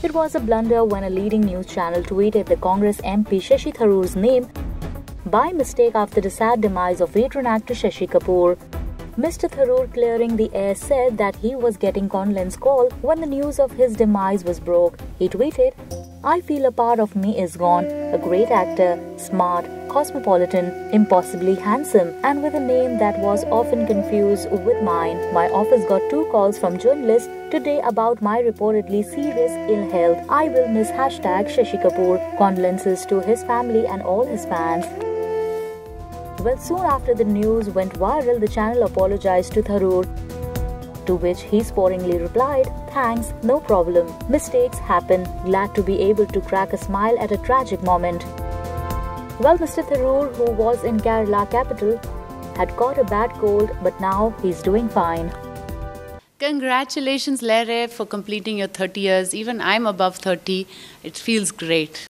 It was a blunder when a leading news channel tweeted the Congress MP Shashi Tharoor's name by mistake after the sad demise of veteran actor Shashi Kapoor. Mr. Tharoor clearing the air said that he was getting condolence call when the news of his demise was broke. He tweeted, I feel a part of me is gone. A great actor, smart, cosmopolitan, impossibly handsome, and with a name that was often confused with mine. My office got two calls from journalists today about my reportedly serious ill health. I will miss hashtag Shashi Kapoor. Condolences to his family and all his fans. Well, soon after the news went viral, the channel apologized to Tharoor. To which he sporingly replied, Thanks, no problem. Mistakes happen. Glad to be able to crack a smile at a tragic moment. Well, Mr. Tharoor, who was in Kerala capital, had caught a bad cold, but now he's doing fine. Congratulations, Lehren, for completing your 30 years. Even I'm above 30. It feels great.